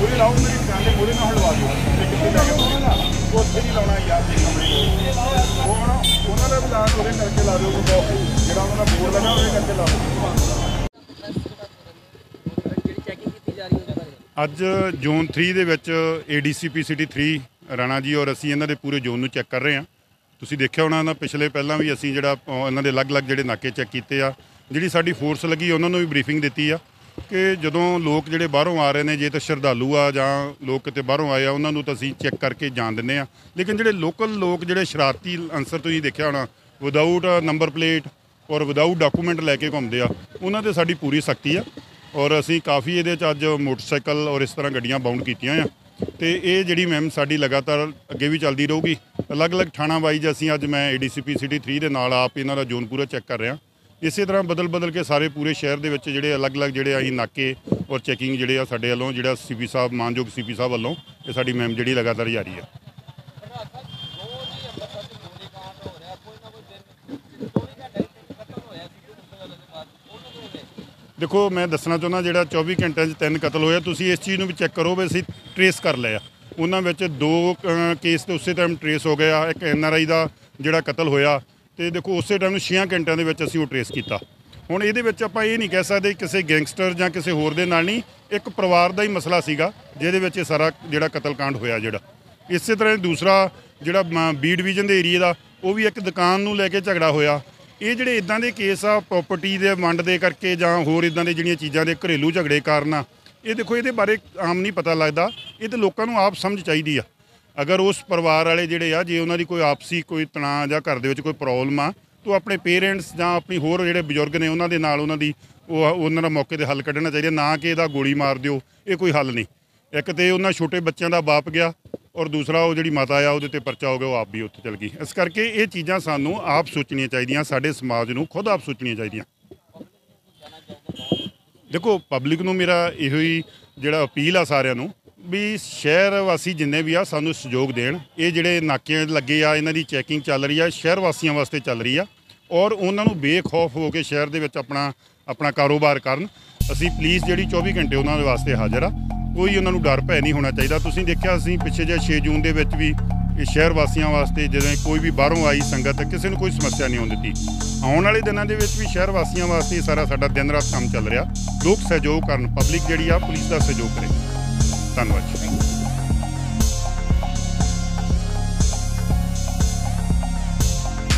ਪੂਰੀ ਲਾਉ ਮੇਰੀ ਕਾਲੇ ਮੂਰੇ ਨਾਲ ਹਲਵਾ ਦਿਓ ਤੇ ਕਿੱਥੇ ਲੈ ਕੇ ਉੱਥੇ ਨਹੀਂ ਲਾਉਣਾ ਯਾਰ ਜੀ ਕਮਰੇ ਉਹ ਉਹਨਾਂ ਦਾ ਬਜ਼ਾਰ ਉਹਦੇ ਕਰਕੇ ਲਾ ਦਿਓ, ਜਿਹੜਾ ਉਹਨਾਂ ਦਾ ਬੋਰ ਲੱਗਾ ਉਹਦੇ ਕਰਕੇ ਲਾ ਦਿਓ। ਅੱਜ ਜ਼ੋਨ 3 ਦੇ ਵਿੱਚ ਏਡੀਸੀਪੀ ਸਿਟੀ 3 ਰਾਣਾ ਜੀ, ਔਰ ਅਸੀਂ ਇਹਨਾਂ ਦੇ ਪੂਰੇ ਜ਼ੋਨ ਨੂੰ ਚੈੱਕ ਕਰ ਰਹੇ ਹਾਂ। ਤੁਸੀਂ ਦੇਖਿਆ ਹੋਣਾ ਨਾ, ਪਿਛਲੇ ਪਹਿਲਾਂ ਵੀ ਅਸੀਂ ਜਿਹੜਾ ਇਹਨਾਂ ਦੇ ਅਲੱਗ-ਅਲੱਗ ਜਿਹੜੇ ਨਾਕੇ ਚੈੱਕ ਕੀਤੇ ਆ, ਜਿਹੜੀ ਸਾਡੀ ਫੋਰਸ ਲੱਗੀ ਉਹਨਾਂ ਨੂੰ ਵੀ ਬਰੀਫਿੰਗ ਦਿੱਤੀ ਆ ਕਿ ਜਦੋਂ ਲੋਕ ਜਿਹੜੇ ਬਾਹਰੋਂ ਆ ਰਹੇ ਨੇ, ਜੇ ਤਾਂ ਸ਼ਰਧਾਲੂ ਆ ਜਾਂ ਲੋਕ ਕਿਤੇ ਬਾਹਰੋਂ ਆਏ ਆ, ਉਹਨਾਂ ਨੂੰ ਤਾਂ ਅਸੀਂ ਚੈੱਕ ਕਰਕੇ ਜਾਣ ਦਿੰਦੇ ਆ। ਲੇਕਿਨ ਜਿਹੜੇ ਲੋਕਲ ਲੋਕ, ਜਿਹੜੇ ਸ਼ਰਾਰਤੀ ਅਨਸਰ ਤੁਸੀਂ ਦੇਖਿਆ ਹੋਣਾ ਵਿਦਆਊਟ ਨੰਬਰ ਪਲੇਟ ਔਰ ਵਿਦਆਊਟ ਡਾਕੂਮੈਂਟ ਲੈ ਕੇ ਘੁੰਮਦੇ ਆ, ਉਹਨਾਂ ਤੇ ਸਾਡੀ ਪੂਰੀ ਸਖਤੀ ਆ। ਔਰ ਅਸੀਂ ਕਾਫੀ ਇਹਦੇ ਚ ਅੱਜ ਮੋਟਰਸਾਈਕਲ ਔਰ ਇਸ ਤਰ੍ਹਾਂ ਗੱਡੀਆਂ ਬਾਉਂਡ ਕੀਤੀਆਂ ਆ। ਤੇ ਇਹ ਜਿਹੜੀ ਮੈਮ ਸਾਡੀ ਲਗਾਤਾਰ ਅੱਗੇ ਵੀ ਚੱਲਦੀ ਰਹੂਗੀ। ਅਲੱਗ-ਅਲੱਗ ਥਾਣਾ ਵਾਈਜ਼ ਅਸੀਂ ਅੱਜ ਮੈਂ ਏਡੀਸੀਪੀ ਸਿਟੀ 3 ਦੇ ਨਾਲ ਆਪ ਇਹਨਾਂ ਦਾ ਜ਼ੋਨ ਪੂਰਾ ਚੈੱਕ ਕਰ ਰਿਹਾ। ਇਸੇ ਤਰ੍ਹਾਂ ਬਦਲ-ਬਦਲ ਕੇ ਸਾਰੇ ਪੂਰੇ ਸ਼ਹਿਰ ਦੇ ਵਿੱਚ ਜਿਹੜੇ ਅਲੱਗ-ਅਲੱਗ ਜਿਹੜੇ ਅਸੀਂ ਨਾਕੇ ਔਰ ਚੈਕਿੰਗ ਜਿਹੜੇ ਆ ਸਾਡੇ ਵੱਲੋਂ, ਜਿਹੜਾ ਸੀਪੀ ਸਾਹਿਬ, ਮਾਨਯੋਗ ਸੀਪੀ ਸਾਹਿਬ ਵੱਲੋਂ, ਇਹ ਸਾਡੀ ਮੈਮ ਜਿਹੜੀ ਲਗਾਤਾਰ ਜਾਰੀ ਹੈ ਦੇਖੋ ਮੈਂ ਦੱਸਣਾ ਚਾਹੁੰਦਾ ਜਿਹੜਾ 24 ਘੰਟਿਆਂ 'ਚ ਤਿੰਨ ਕਤਲ ਹੋਇਆ ਤੁਸੀਂ ਇਸ ਚੀਜ਼ ਨੂੰ ਵੀ ਚੈੱਕ ਕਰੋ ਵੀ ਅਸੀਂ ਟਰੇਸ ਕਰ ਲਿਆ ਉਹਨਾਂ ਵਿੱਚ ਦੋ ਕੇਸ ਤੇ ਉਸੇ ਟਾਈਮ ਟਰੇਸ ਹੋ ਗਿਆ ਇੱਕ ਐਨ ਆਰ ਆਈ ਦਾ ਜਿਹੜਾ ਕਤਲ ਹੋਇਆ ਤੇ ਦੇਖੋ ਉਸੇ ਟਾਈਮ ਨੂੰ 6 ਘੰਟਿਆਂ ਦੇ ਵਿੱਚ ਅਸੀਂ ਉਹ ਟਰੇਸ ਕੀਤਾ। ਹੁਣ ਇਹਦੇ ਵਿੱਚ ਆਪਾਂ ਇਹ ਨਹੀਂ ਕਹਿ ਸਕਦੇ ਕਿਸੇ ਗੈਂਗਸਟਰ ਜਾਂ ਕਿਸੇ ਹੋਰ ਦੇ ਨਾਲ ਨਹੀਂ ਇੱਕ ਪਰਿਵਾਰ ਦਾ ਹੀ ਮਸਲਾ ਸੀਗਾ ਜਿਹਦੇ ਵਿੱਚ ਇਹ ਸਾਰਾ ਜਿਹੜਾ ਕਤਲकांड ਹੋਇਆ ਜਿਹੜਾ। ਇਸੇ ਤਰ੍ਹਾਂ ਹੀ ਦੂਸਰਾ ਜਿਹੜਾ ਮ, ਬੀ ਡਿਵੀਜ਼ਨ ਦੇ ਏਰੀਆ ਦਾ ਉਹ ਵੀ ਇੱਕ ਦੁਕਾਨ ਨੂੰ ਲੈ ਕੇ ਝਗੜਾ ਹੋਇਆ। ਇਹ ਜਿਹੜੇ ਇਦਾਂ ਦੇ ਕੇਸ ਆ ਪ੍ਰਾਪਰਟੀ ਦੇ ਵੰਡ ਦੇ ਕਰਕੇ ਜਾਂ ਹੋਰ ਇਦਾਂ ਦੇ ਜਿਹੜੀਆਂ ਚੀਜ਼ਾਂ ਦੇ ਘਰੇਲੂ ਝਗੜੇ ਕਾਰਨ ਆ, ਇਹ ਦੇਖੋ ਇਹਦੇ ਬਾਰੇ ਆਮ ਨਹੀਂ ਪਤਾ ਲੱਗਦਾ। ਇਹ ਤੇ ਲੋਕਾਂ ਨੂੰ ਆਪ ਸਮਝ ਚਾਹੀਦੀ ਆ। ਅਗਰ ਉਸ ਪਰਿਵਾਰ ਵਾਲੇ ਜਿਹੜੇ ਆ, ਜੇ ਉਹਨਾਂ ਦੀ ਕੋਈ ਆਪਸੀ ਕੋਈ ਤਣਾਅ ਜਾਂ ਘਰ ਦੇ ਵਿੱਚ ਕੋਈ ਪ੍ਰੋਬਲਮ ਆ, ਤਾਂ ਆਪਣੇ ਪੇਰੈਂਟਸ ਜਾਂ ਆਪਣੀ ਹੋਰ ਜਿਹੜੇ ਬਜ਼ੁਰਗ ਨੇ ਉਹਨਾਂ ਦੇ ਨਾਲ ਉਹਨਾਂ ਦੀ ਉਹ ਉਹਨਾਂ ਦਾ ਮੌਕੇ ਤੇ ਹੱਲ ਕੱਢਣਾ ਚਾਹੀਦਾ। ਨਾ ਕਿ ਇਹਦਾ ਗੋਲੀ ਮਾਰ ਦਿਓ, ਇਹ ਕੋਈ ਹੱਲ ਨਹੀਂ। ਇੱਕ ਤੇ ਉਹਨਾਂ ਛੋਟੇ ਬੱਚਿਆਂ ਦਾ ਬਾਪ ਗਿਆ ਔਰ ਦੂਸਰਾ ਉਹ ਜਿਹੜੀ ਮਾਤਾ ਆ, ਉਹਦੇ ਤੇ ਪਰਚਾ ਹੋ ਗਿਆ, ਉਹ ਆਪ ਵੀ ਉੱਥੇ ਚਲ ਗਈ। ਇਸ ਕਰਕੇ ਇਹ ਚੀਜ਼ਾਂ ਸਾਨੂੰ ਆਪ ਸੋਚਣੀਆਂ ਚਾਹੀਦੀਆਂ, ਸਾਡੇ ਸਮਾਜ ਨੂੰ ਖੁਦ ਆਪ ਸੋਚਣੀਆਂ ਚਾਹੀਦੀਆਂ। ਦੇਖੋ ਪਬਲਿਕ ਨੂੰ ਮੇਰਾ ਇਹੋ ਹੀ ਜਿਹੜਾ ਅਪੀਲ ਆ ਸਾਰਿਆਂ ਨੂੰ ਵੀ ਸ਼ਹਿਰ ਵਾਸੀ ਜਿੰਨੇ ਵੀ ਆ, ਸਾਨੂੰ ਸਹਿਯੋਗ ਦੇਣ। ਇਹ ਜਿਹੜੇ ਨਾਕੇ ਲੱਗੇ ਆ, ਇਹਨਾਂ ਦੀ ਚੈਕਿੰਗ ਚੱਲ ਰਹੀ ਆ, ਸ਼ਹਿਰ ਵਾਸੀਆਂ ਵਾਸਤੇ ਚੱਲ ਰਹੀ ਆ। ਔਰ ਉਹਨਾਂ ਨੂੰ ਬੇਖੌਫ ਹੋ ਕੇ ਸ਼ਹਿਰ ਦੇ ਵਿੱਚ ਆਪਣਾ ਆਪਣਾ ਕਾਰੋਬਾਰ ਕਰਨ। ਅਸੀਂ ਪੁਲਿਸ ਜਿਹੜੀ 24 ਘੰਟੇ ਉਹਨਾਂ ਦੇ ਵਾਸਤੇ ਹਾਜ਼ਰ ਆ। ਕੋਈ ਉਹਨਾਂ ਨੂੰ ਡਰ ਭੈ ਨਹੀਂ ਹੋਣਾ ਚਾਹੀਦਾ। ਤੁਸੀਂ ਦੇਖਿਆ ਅਸੀਂ ਪਿੱਛੇ ਜੇ 6 ਜੂਨ ਦੇ ਵਿੱਚ ਵੀ ਇਹ ਸ਼ਹਿਰ ਵਾਸੀਆਂ ਵਾਸਤੇ ਜਿਵੇਂ ਕੋਈ ਵੀ ਬਾਹਰੋਂ ਆਈ ਸੰਗਤ, ਕਿਸੇ ਨੂੰ ਕੋਈ ਸਮੱਸਿਆ ਨਹੀਂ ਆਉਣ ਦਿੱਤੀ। ਆਉਣ ਵਾਲੇ ਦਿਨਾਂ ਦੇ ਵਿੱਚ ਵੀ ਸ਼ਹਿਰ ਵਾਸੀਆਂ ਵਾਸਤੇ ਇਹ ਸਾਰਾ ਸਾਡਾ ਦਿਨ ਰਾਤ ਕੰਮ ਚੱਲ ਰਿਹਾ। ਲੋਕ ਸਹਿਯੋਗ ਕਰਨ ਪਬਲਿਕ ਜਿਹੜੀ ਆ, ਪੁਲਿਸ ਦਾ ਸਹਿਯੋਗ ਕਰੇ। ਧੰਨਵਾਦ